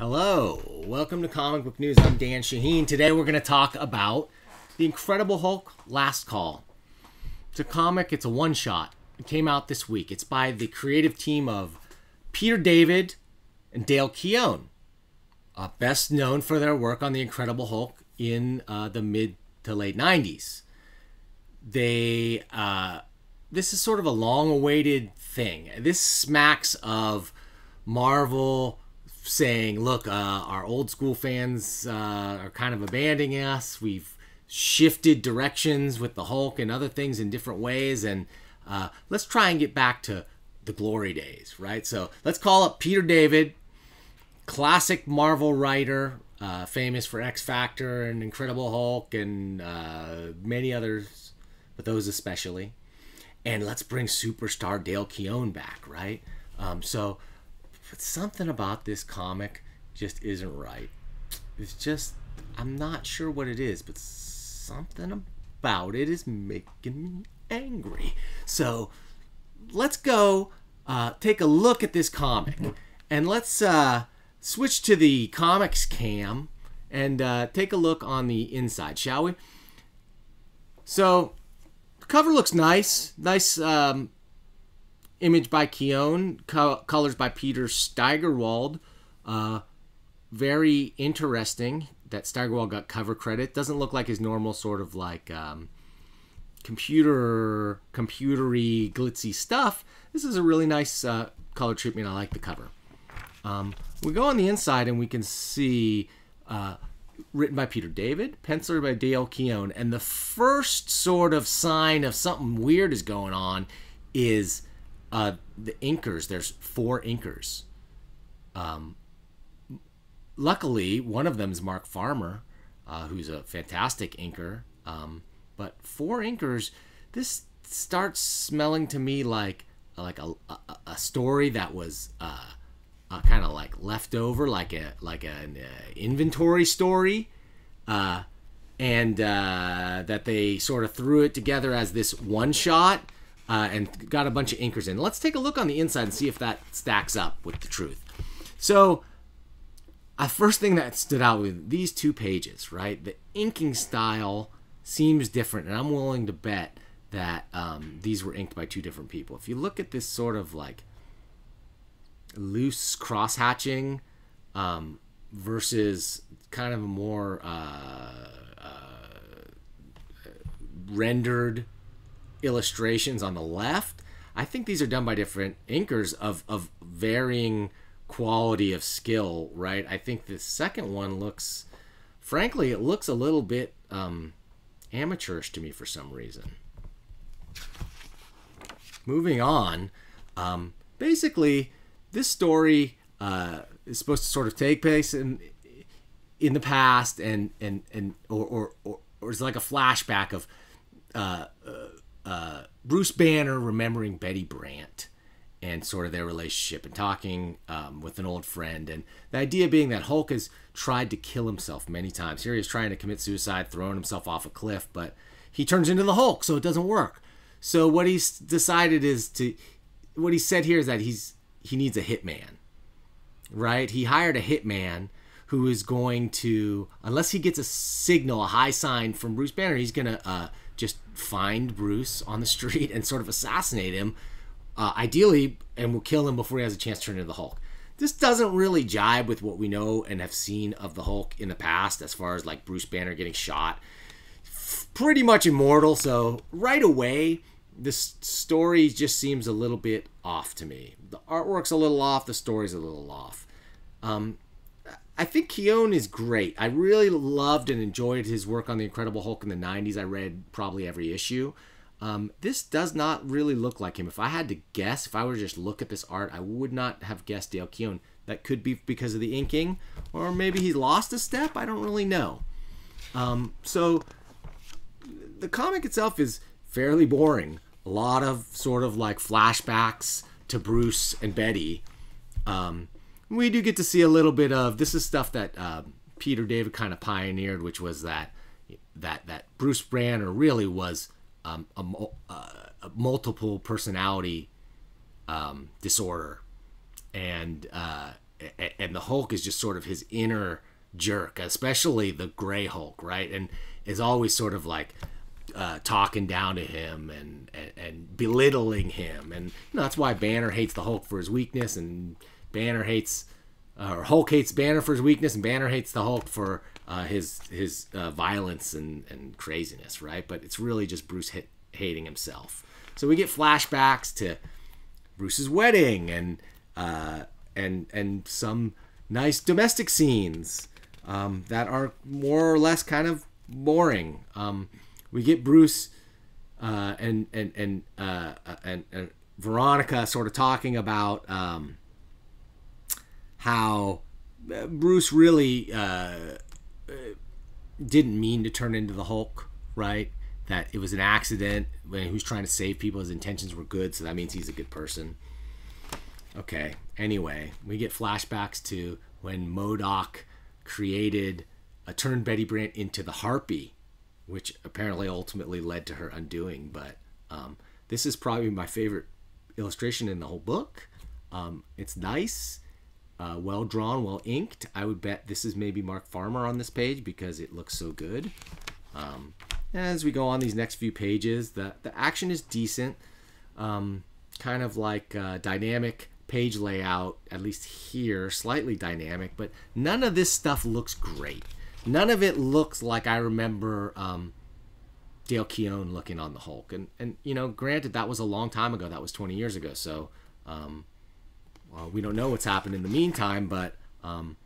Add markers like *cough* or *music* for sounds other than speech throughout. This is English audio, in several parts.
Hello, welcome to Comic Book News. I'm Dan Shahin. Today we're going to talk about The Incredible Hulk Last Call. It's a comic, it's a one shot. It came out this week. It's by the creative team of Peter David and Dale Keown, uh, best known for their work on The Incredible Hulk in uh, the mid to late 90s. They, uh, this is sort of a long awaited thing. This smacks of Marvel saying, look, uh, our old school fans uh, are kind of abandoning us. We've shifted directions with the Hulk and other things in different ways, and uh, let's try and get back to the glory days, right? So let's call up Peter David, classic Marvel writer, uh, famous for X Factor and Incredible Hulk and uh, many others, but those especially. And let's bring superstar Dale Keown back, right? Um, so but something about this comic just isn't right. It's just I'm not sure what it is, but something about it is making me angry. So let's go uh, take a look at this comic, and let's uh, switch to the comics cam and uh, take a look on the inside, shall we? So cover looks nice, nice um, image by Keown, co- colors by Peter Steigerwald. Uh, very interesting that Steigerwald got cover credit. Doesn't look like his normal sort of like um, computer, computery, glitzy stuff. This is a really nice uh, color treatment. I like the cover. Um, we go on the inside and we can see uh, written by Peter David, penciler by Dale Keown, and the first sort of sign of something weird is going on is uh, the inkers. There's four inkers. Um, luckily, one of them is Mark Farmer, uh, who's a fantastic inker. Um, but four inkers, this starts smelling to me like like a, a, a story that was uh, uh, kind of like left over, like a like an uh, inventory story, uh, and uh, that they sort of threw it together as this one shot uh, and got a bunch of inkers in. Let's take a look on the inside and see if that stacks up with the truth. So, a first thing that stood out with these two pages, right? The inking style seems different, and I'm willing to bet that um, these were inked by two different people. If you look at this sort of like loose cross hatching um, versus kind of a more uh, uh, rendered illustrations on the left. I think these are done by different inkers of, of varying quality of skill, right? I think the second one looks, frankly, it looks a little bit um, amateurish to me for some reason. Moving on, um, basically, this story uh, is supposed to sort of take place in in the past and and and or or, or, or it's like a flashback of uh, uh, uh, Bruce Banner remembering Betty Brant and sort of their relationship and talking um, with an old friend. And the idea being that Hulk has tried to kill himself many times. Here he's trying to commit suicide, throwing himself off a cliff, but he turns into the Hulk, so it doesn't work. So what he's decided is to, what he said here is that he's he needs a hitman, right? He hired a hitman who is going to, unless he gets a signal, a high sign from Bruce Banner, he's gonna uh, just find Bruce on the *laughs* street and sort of assassinate him, uh, ideally, and will kill him before he has a chance to turn into the Hulk. This doesn't really jibe with what we know and have seen of the Hulk in the past, as far as like Bruce Banner getting shot. Pretty much immortal, so right away, this story just seems a little bit off to me. The artwork's a little off, the story's a little off. Um, I think Keown is great. I really loved and enjoyed his work on the Incredible Hulk in the '90s. I read probably every issue. Um, this does not really look like him. If I had to guess, if I were to just look at this art, I would not have guessed Dale Keown. That could be because of the inking, or maybe he lost a step. I don't really know. Um, so the comic itself is fairly boring. A lot of sort of like flashbacks to Bruce and Betty. Um, we do get to see a little bit of this is stuff that uh, Peter David kind of pioneered, which was that that that Bruce Banner really was um, a, uh, a, multiple personality um, disorder, and uh, and the Hulk is just sort of his inner jerk, especially the Gray Hulk, right? And is always sort of like uh, talking down to him and, and, and belittling him, and you know, that's why Banner hates the Hulk for his weakness, and Banner hates uh, or Hulk hates Banner for his weakness, and Banner hates the Hulk for uh, his his uh, violence and, and craziness, right? But it's really just Bruce hit, hating himself. So we get flashbacks to Bruce's wedding and uh, and and some nice domestic scenes um, that are more or less kind of boring. Um, we get Bruce uh, and and and, uh, and and Veronica sort of talking about um, how uh, Bruce really uh, uh, didn't mean to turn into the Hulk, right? That it was an accident when he was trying to save people. His intentions were good, so that means he's a good person. Okay. Anyway, we get flashbacks to when MODOK created a turned Betty Brant into the Harpy, which apparently ultimately led to her undoing. But um, this is probably my favorite illustration in the whole book. Um, it's nice, uh, well drawn, well inked. I would bet this is maybe Mark Farmer on this page because it looks so good. Um, as we go on these next few pages, the, the action is decent, um, kind of like uh, dynamic page layout, at least here, slightly dynamic, but none of this stuff looks great. None of it looks like I remember um, Dale Keown looking on the Hulk. And, and, you know, granted, that was a long time ago. That was 20 years ago. So um, well, we don't know what's happened in the meantime, but um,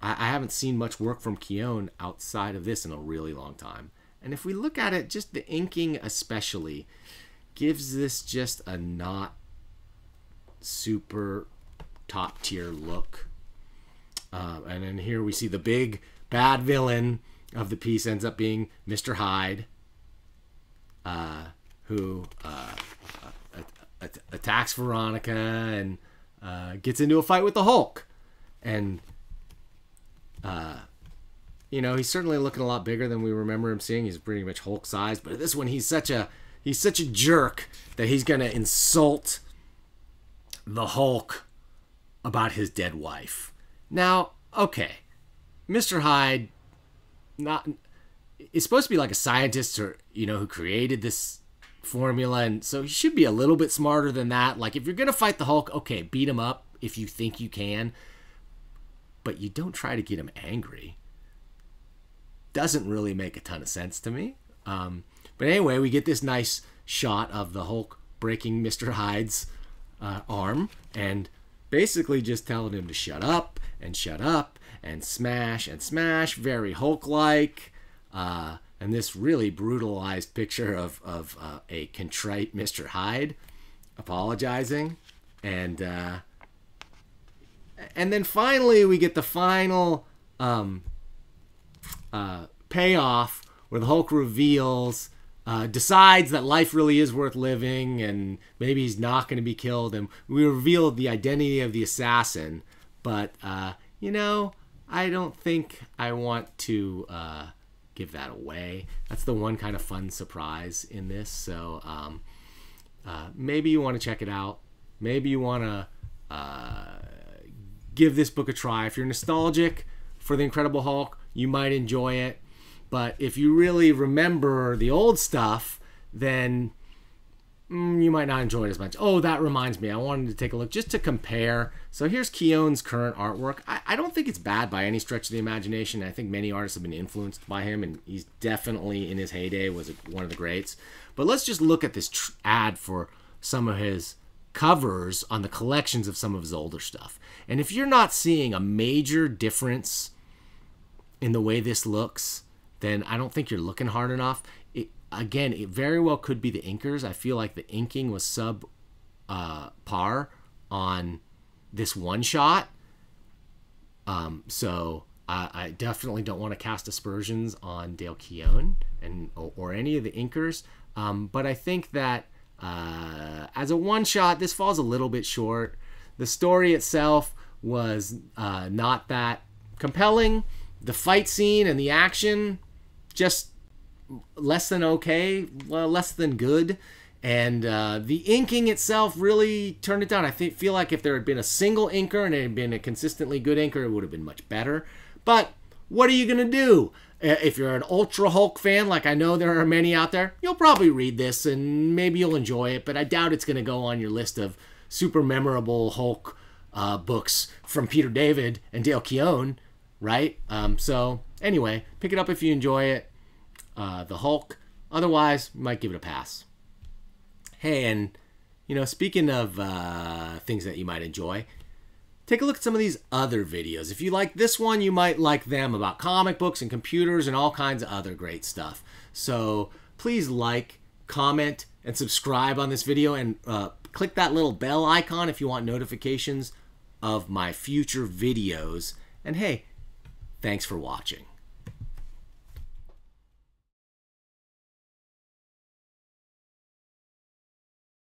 I, I haven't seen much work from Keown outside of this in a really long time. And if we look at it, just the inking especially gives this just a not super top tier look. Uh, and then here we see the big bad villain of the piece ends up being Mr. Hyde, uh, who uh, attacks Veronica and uh, gets into a fight with the Hulk. And, uh, you know, he's certainly looking a lot bigger than we remember him seeing. He's pretty much Hulk sized, but this one he's such a he's such a jerk that he's gonna insult the Hulk about his dead wife. Now, okay, Mr. Hyde, not is supposed to be like a scientist or you know who created this formula, and so he should be a little bit smarter than that. Like if you're gonna fight the Hulk, okay, beat him up if you think you can, but you don't try to get him angry. Doesn't really make a ton of sense to me. Um, but anyway, we get this nice shot of the Hulk breaking Mr. Hyde's uh, arm and basically just telling him to shut up and shut up and smash and smash, very Hulk like. Uh, and this really brutalized picture of, of uh, a contrite Mr. Hyde apologizing. And, uh, and then finally, we get the final um, uh, payoff where the Hulk reveals uh, decides that life really is worth living and maybe he's not going to be killed. And we reveal the identity of the assassin. But, uh, you know, I don't think I want to uh, give that away. That's the one kind of fun surprise in this. So um, uh, maybe you want to check it out. Maybe you want to uh, give this book a try. If you're nostalgic for The Incredible Hulk, you might enjoy it. But if you really remember the old stuff, then mm, you might not enjoy it as much. Oh, that reminds me. I wanted to take a look just to compare. So here's Keown's current artwork. I, I don't think it's bad by any stretch of the imagination. I think many artists have been influenced by him, and he's definitely in his heyday was one of the greats. But let's just look at this ad for some of his covers on the collections of some of his older stuff. And if you're not seeing a major difference in the way this looks, then I don't think you're looking hard enough. Again, it very well could be the inkers. I feel like the inking was sub uh, par on this one shot. Um, so I, I, definitely don't want to cast aspersions on Dale Keown and or, or any of the inkers. Um, but I think that uh, as a one shot, this falls a little bit short. The story itself was uh, not that compelling. The fight scene and the action just less than okay, well, less than good. and uh, the inking itself really turned it down. I think, feel like if there had been a single inker and it had been a consistently good inker, it would have been much better. But what are you going to do? If you're an Ultra Hulk fan, like I know there are many out there, you'll probably read this and maybe you'll enjoy it, but I doubt it's going to go on your list of super memorable Hulk uh, books from Peter David and Dale Keown, right? Um, so, anyway, pick it up if you enjoy it. Uh, the Hulk. Otherwise, might give it a pass. Hey, and, you know, speaking of uh, things that you might enjoy, take a look at some of these other videos. If you like this one, you might like them about comic books and computers and all kinds of other great stuff. So please like, comment, and subscribe on this video and uh, click that little bell icon if you want notifications of my future videos. And hey, thanks for watching.